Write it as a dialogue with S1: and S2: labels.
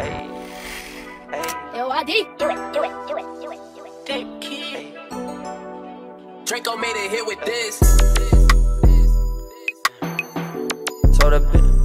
S1: Hey, hey. Yo, ID. Do it, do it, do it, do it, do it. Dick it.
S2: Draco made a hit with this. Told a bitch.